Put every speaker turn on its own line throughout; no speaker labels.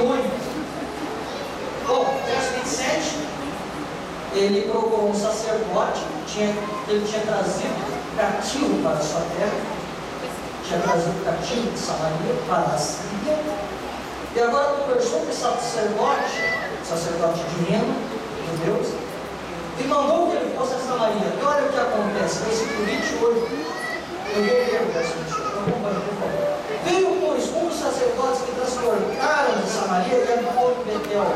28. Bom, verso 27, ele procurou um sacerdote, tinha, ele tinha trazido cativo para a sua terra, tinha trazido cativo de Samaria para a Síria, e agora conversou com esse sacerdote, sacerdote de Rema, de Deus, e mandou que ele fosse a Samaria. E olha o que acontece, versículo 28, eu vou ler o verso 28, acompanhe, por favor. Veio, pois, um dos sacerdotes que transportaram Samaria e habitou em Betel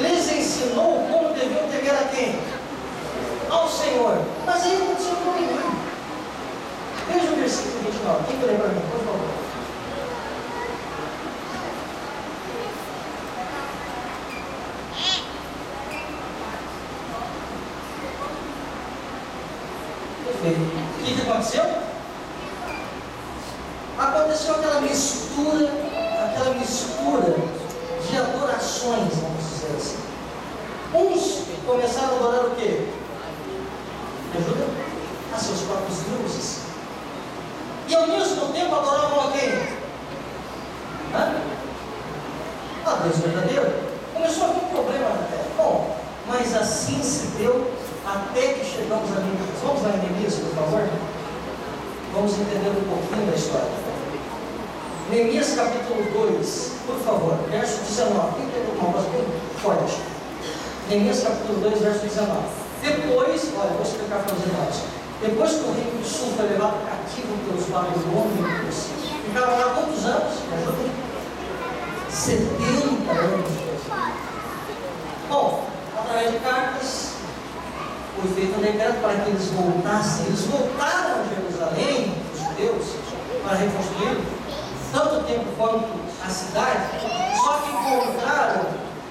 lhes ensinou como deviam temer a quem? Ao Senhor. Mas aí aconteceu com ninguém. Veja o versículo 29. Quem lê para mim, por favor? O que, que aconteceu? Aconteceu aquela mistura, aquela mistura vamos dizer assim. Uns começaram a adorar o quê? Ajuda? A seus próprios deuses. E ao mesmo tempo adoravam a quem? Hã? A Deus verdadeiro. Começou a um problema na terra. Bom, mas assim se deu até que chegamos a Neemias. Vamos lá em Neemias, por favor? Vamos entender um pouquinho da história. Neemias capítulo 2, por favor, verso 19. Quem tem uma voz bem forte? Neemias capítulo 2, verso 19. Depois, olha, vou explicar para os irmãos. Depois que o reino do sul foi levado cativo pelos babilônicos, ficaram lá quantos anos? Me ajudem? 70 anos. Bom, através de cartas, foi feito um decreto para que eles voltassem. Eles voltaram a Jerusalém, os judeus, para reconstruir tanto tempo quanto a cidade, só que encontraram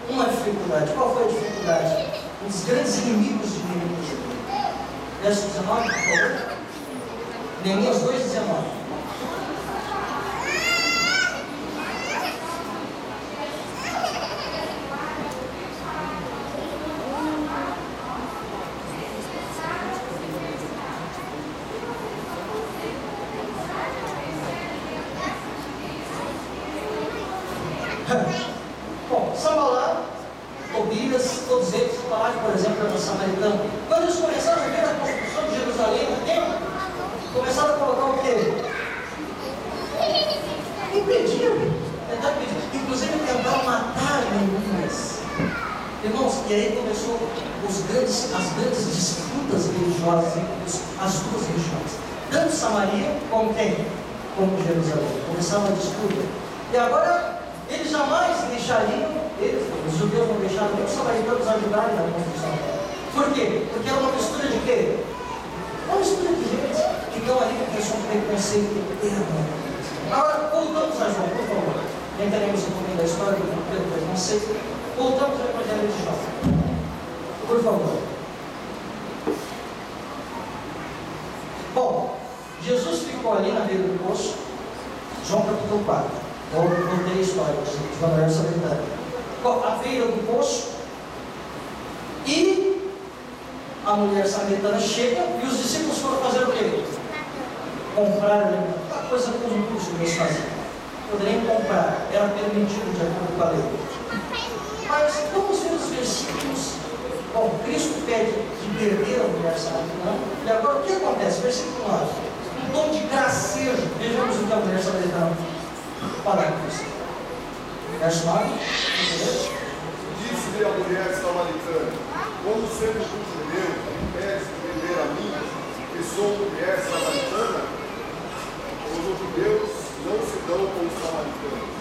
uma dificuldade. Qual foi a dificuldade? Um dos grandes inimigos de Neemias. Verso 19, por favor. Neemias 2, 19. as duas regiões, tanto Samaria como quem? Como Jerusalém. Começava a disputa. E agora, eles jamais deixariam, eles, os judeus não deixaram nem os samaritanos ajudarem na construção. Por quê? Porque era uma mistura de quê? Uma mistura de gente que estão ali com é um com preconceito eterno. Agora, voltamos a João, por favor. Entraremos um pouquinho da história pelo é preconceito. Voltamos ao Evangelho de João. Por favor. Bom, Jesus ficou ali na beira do poço, João capítulo 4. Então, eu contei a história, de uma mulher samaritana. A beira do poço, e a mulher samaritana chega, e os discípulos foram fazer o quê? Comprar a coisa que os muros faziam. Poderiam comprar, era permitido de acordo com a lei. Mas vamos ver os versículos Bom, Cristo pede de beber a mulher samaritana. Né? E agora o que acontece? Versículo 9. Um tom de gracejo. Vejamos o que a mulher samaritana para Cristo. Verso 9.
Disse-lhe a mulher samaritana: Como sendo um judeu, me pedes de beber a mim, que sou mulher samaritana? Os judeus não se dão com os samaritanos.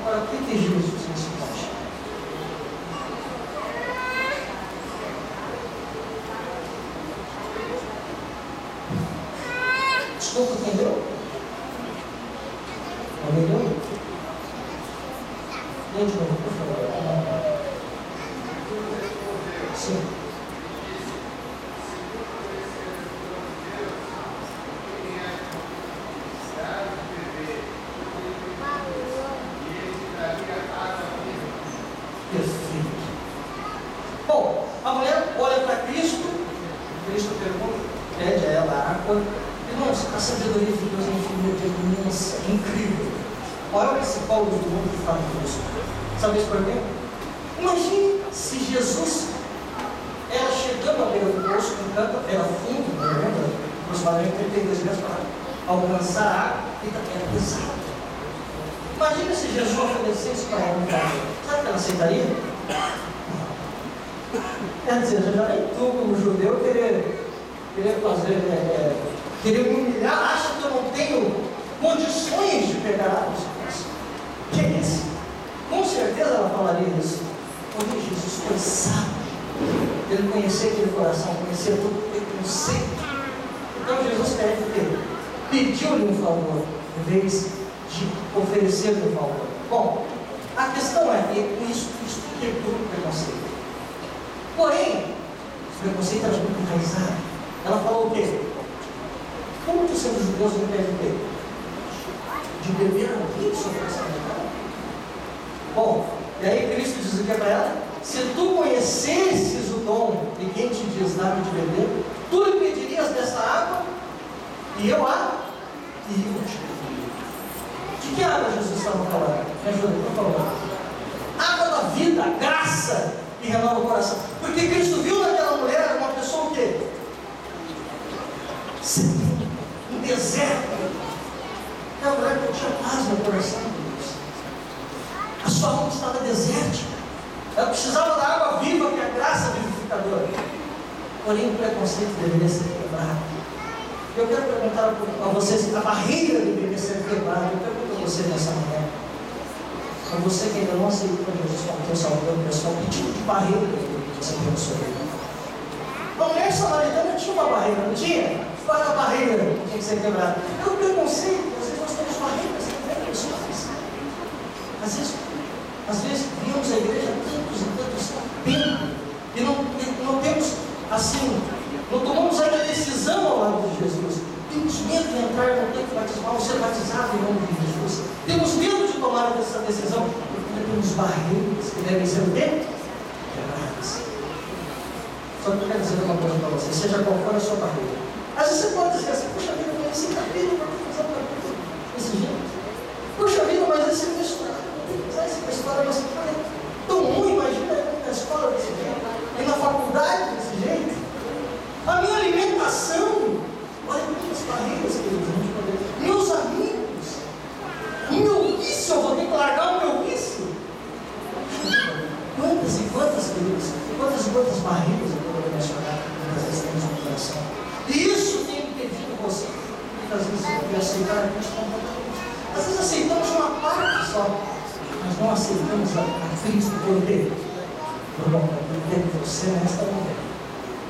Agora, o que Jesus disse, Desculpa, entendeu? Entendeu? Lê de novo, por favor. Sim. Imensa, é incrível. Olha o psicólogo do mundo fala isso. Sabe isso por quê? Imagine se Jesus, ela chegando à beira do poço, com canta, era fundo, lembra? Aproximadamente 32 metros para alcançar a água, era pesado. Imagina se Jesus oferecesse para um carro. Sabe que ela aceitaria? Quer dizer, já nem tu, como judeu, querer, querer fazer, é, é, querer me humilhar, acha que eu não tenho condições de pegar água. Que é isso? Com certeza ela falaria isso. Porque Jesus foi sábio. Conhecia aquele coração, conhecia todo aquele conceito. Então Jesus pede o quê? Pediu-lhe um favor, em vez de oferecer-lhe um favor. Bom, a questão é que isso, isso quebrou o preconceito. Porém, o preconceito era muito enraizado. Ela falou o quê? Como que sendo judeus não deve o quê? De beber a vinho sobre essa Bom, e aí Cristo diz o que para ela? Se tu conhecesses o dom de quem te diz dá-me de beber, tu lhe pedirias dessa água, e eu a e eu te. De que água Jesus estava falando? Me ajuda, por favor. Água da vida, graça que renova o coração. Porque Cristo viu naquela mulher uma pessoa o quê? Um deserto. Aquela mulher que tinha paz no coração. A sua alma estava desértica. Ela precisava da água viva, que é a graça vivificadora. Porém, o preconceito deveria ser quebrado. Eu quero perguntar a vocês, a barreira deveria ser quebrada. Eu pergunto a vocês nessa manhã. Para você que ainda não aceitou Jesus como teu salvador pessoal, que tipo de barreira você tem no seu vida? A mulher samaritana tinha uma barreira, não tinha? Qual era a barreira que tinha que ser quebrada? É o preconceito. Às vezes nós temos barreiras também pessoais. Às vezes, às vezes viemos à igreja tantos e tantos tempos e não, e não temos, assim, não tomamos ainda decisão ao lado de Jesus. Temos medo de entrar no tempo batismal, ser batizado em nome de Jesus. Temos medo de tomar essa decisão, barreiras que devem ser o quê? Quebradas. Só que eu quero dizer uma coisa para você, seja qual for a sua barreira. Às vezes você pode dizer assim, puxa vida, eu conheci cabelo, para fazer uma coisa desse jeito. Puxa vida, mas esse é meu história. Essa história mas é tão ruim, imagina na escola desse jeito, e na faculdade desse jeito. A minha alimentação, olha quantas barreiras que eu tenho Meus amigos, o meu vício, eu vou ter que largar o meu vício. Quantas e quantas queridos, quantas e quantas barreiras eu poderia mencionar que muitas vezes temos no coração. E isso tem impedido você, muitas vezes, de aceitar a Cristo completamente. Às vezes aceitamos uma parte só, mas não aceitamos a, a Cristo por quê? Por bom, porque você nesta manhã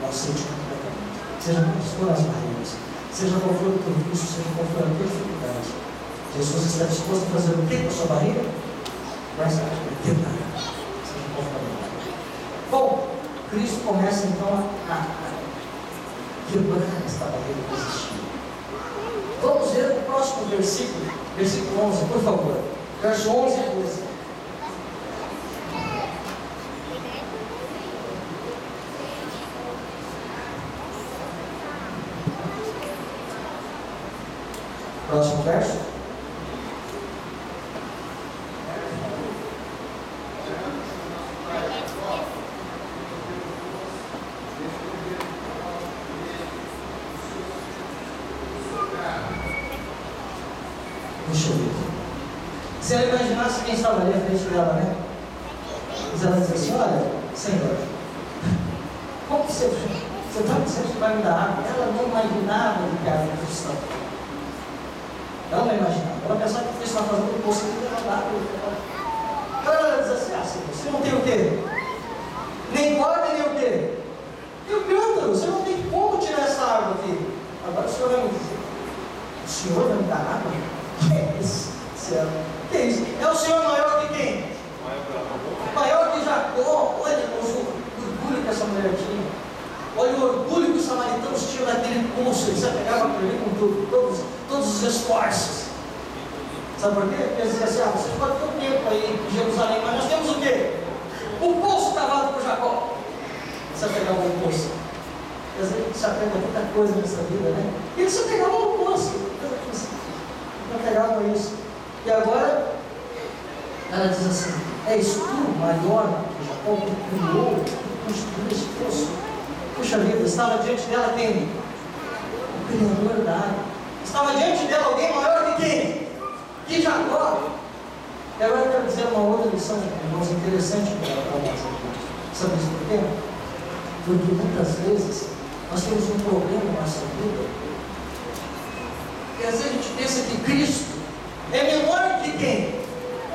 não aceite completamente. Seja quais forem as barreiras, seja qual for o teu vício, seja qual for a tua dificuldade. Jesus está disposto a fazer o que com a sua barreira? Mas quebrar. Seja qual for a Bom, Cristo começa então a, a quebrar esta barreira que existia. Vamos ver o próximo versículo, versículo 11, por favor. Verso 11 e 12. Próximo verso. Deixa eu ver. Se ela imaginasse quem estava ali à frente dela, né? Mas ela dizia assim, olha, Senhor, como que você, você dizendo que vai me dar água? Ela não imaginava que era cristão. Ela não imaginava. Ela pensava que Cristo estava fazendo um poço água. Então ela diz assim, ah, Senhor, você não tem o quê? Nem corda, nem o quê? Tem o cântaro, você não tem como tirar essa água aqui. Agora o Senhor vai me dizer, o Senhor vai me dar água? Que é isso? Céu. Que é isso? É o Senhor maior que quem? Maior que Jacó. Olha o orgulho que essa mulher esforços. Sabe por quê? Porque eles assim, ah, vocês podem ter um tempo aí em Jerusalém, mas nós temos o quê? O poço cavado por Jacó. Você pegava o poço. Gente se aprende muita coisa nessa vida, né? E eles só pegavam o poço. Não pegavam isso. E agora, ela diz assim, és tu maior que Jacó que criou, que construiu esse poço. Puxa vida, estava diante dela quem? O Criador da água. Estava diante dela alguém maior que quem? Que Jacó. E agora eu quero dizer uma outra lição, irmãos, interessante para nós aqui. Sabe isso por quê? Porque muitas vezes nós temos um problema na nossa vida. E às vezes a gente pensa que Cristo é menor que quem?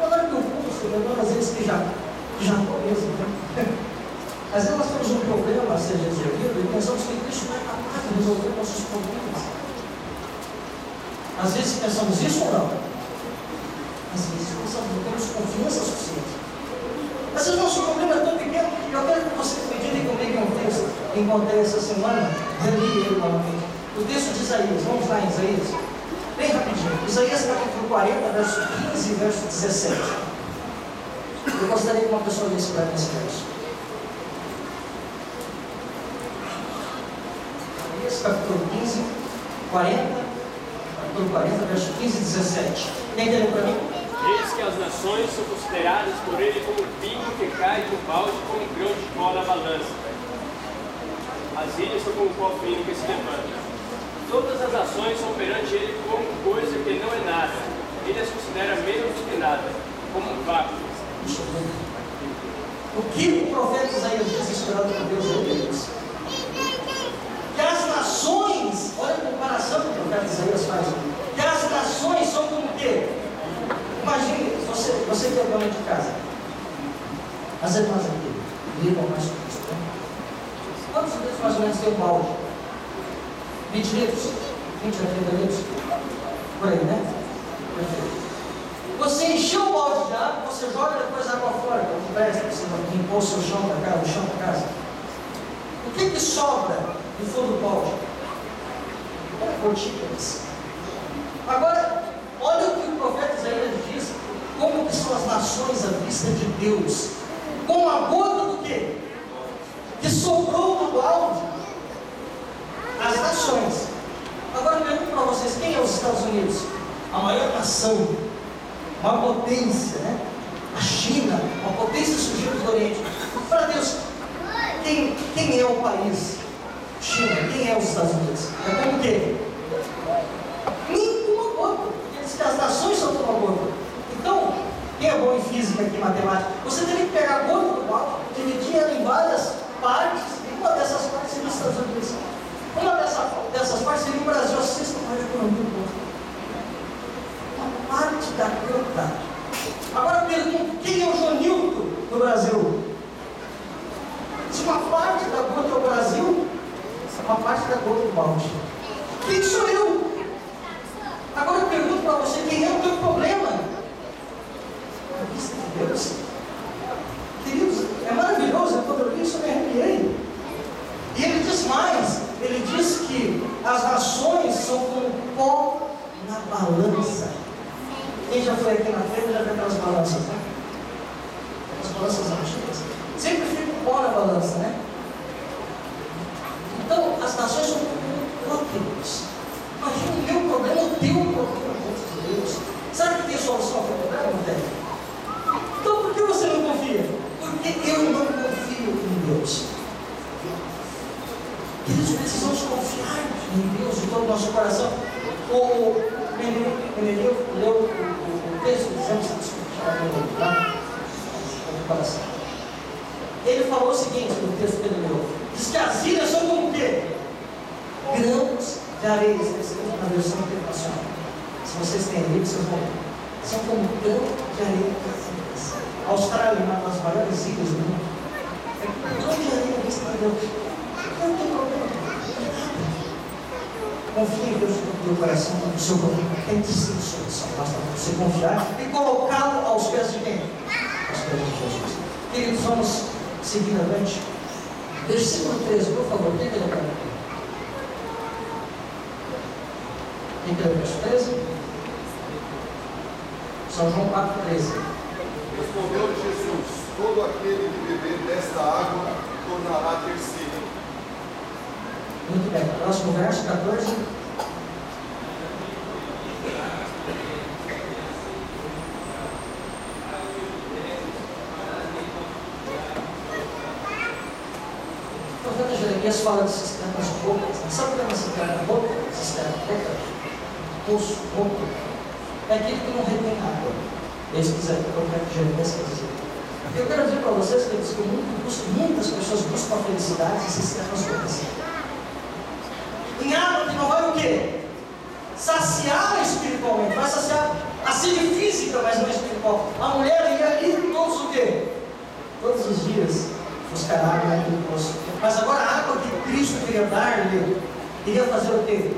Menor que o curso, menor às vezes que já, que já mesmo. Né? Às vezes nós temos um problema a ser resolvido e pensamos que Cristo não é capaz de resolver nossos problemas. Às vezes pensamos isso ou não? Às vezes pensamos, não temos confiança suficiente. Às vezes nosso problema é tão pequeno que eu quero que vocês meditem comigo um texto que encontrei essa semana, reli ele novamente. O texto de Isaías, vamos lá em Isaías, bem rapidinho. Isaías capítulo 40, verso 15 e verso 17. Eu gostaria que uma pessoa lesse para mim esse verso. capítulo 15, 40, capítulo 40, verso 15 e 17. Quem entendeu para mim?
Eis que as nações são consideradas por ele como pingo que cai de um balde como um grão de pó na balança. As ilhas são como pó fino que se levanta. Todas as nações são perante ele como coisa que não é nada. Ele as considera menos do que nada, como um vácuo.
O que o profeta Isaías diz inspirado por Deus é Deus que as nações, olha a comparação que o profeta Isaías faz, que as nações são como o quê? Imagine, você, você que é dona de casa, as irmãs aqui, lidam mais com isso, né? Quantos litros mais ou menos tem um balde? 20 litros? 20 a 30 litros? Por aí, né? Perfeito. Você encheu o balde de água, você joga depois a água fora, presta, você limpou o seu chão da casa, o chão da casa. O que, que sobra no fundo do balde. Era gotículas. Agora, olha o que o profeta Isaías diz, como que são as nações à vista de Deus. Com a gota do quê? Que sobrou do balde. As nações. Agora eu pergunto para vocês, quem é os Estados Unidos? A maior nação, uma potência, né? A China, uma potência surgiu do Oriente. Para Deus, quem, quem é o país China, quem é os Estados Unidos? É como quê? Nenhuma gota. Eles que as nações são uma gota. Então, quem é bom em física e matemática? Você teria que pegar gota do balde, dividir ela em várias partes, e uma dessas partes seria os Estados Unidos. Uma dessa, dessas partes seria o Brasil, a sexta maior economia do mundo. Uma parte da gota. Agora pergunto, quem é o João Newton no Brasil? Se uma parte da gota é o Brasil, uma parte da gota do balde. Quem sou eu? Agora eu pergunto para você, quem é o teu problema? A vista de Deus. Queridos, é maravilhoso, quando eu li isso eu me arrepiei. E ele diz mais, ele diz que as nações são como pó na balança. Quem já foi aqui na frente já viu aquelas balanças, né? As balanças antigas. Sempre fica o pó na balança, né? Então, as nações são próprios. Imagina o meu problema, o teu problema diante de Deus. Será que tem solução para o problema? Não tem. Então, por que você não confia? Porque eu não confio em Deus. Queridos, precisamos confiar em Deus de todo o nosso coração. O Menino leu o texto dizendo que tá? Ele falou o seguinte no texto que ele leu. Diz que as ilhas são como o quê? Escrevendo na versão internacional. Se vocês têm livro, vocês vão ver. São como grão de areia A Austrália é uma das maiores ilhas do mundo. É grão de areia vista de Deus. Não tem problema. Confie em Deus do teu coração, no seu problema. Tem que ser solução. Basta você confiar e colocá-lo aos pés de quem? Aos pés de Jesus. Queridos, vamos seguir adiante. Versículo 13, por favor, quem que lê o verso 13? São João 4,13.
Respondeu Jesus: Todo aquele que beber desta água tornará a ter sede.
Muito bem. Próximo verso, 14. O profeta Jeremias fala de sistemas bocas. Sabe o que é uma cisterna boca? Cisterna boca? Poço, boca. É aquilo que não retém água. Esse quiser que o profeta Jeremias quer dizer. Eu quero dizer para vocês, queridos, que muito- muitas pessoas buscam a felicidade em sistemas bocas. Em água que não vai o quê? Saciar espiritualmente, vai saciar a sede física, mas não espiritual. A mulher ia ali todos o quê? Todos os dias buscar água naquele poço. Mas agora a água que Cristo queria dar-lhe, iria fazer o quê?